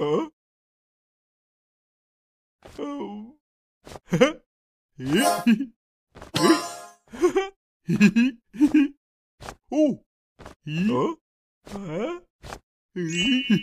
はあ